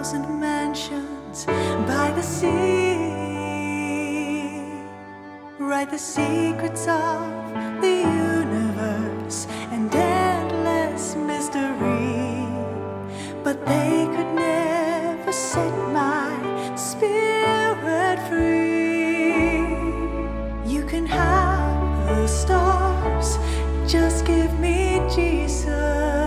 thousand mansions by the sea. Write the secrets of the universe and endless mystery. But they could never set my spirit free. You can have the stars, just give me Jesus.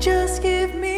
Just give me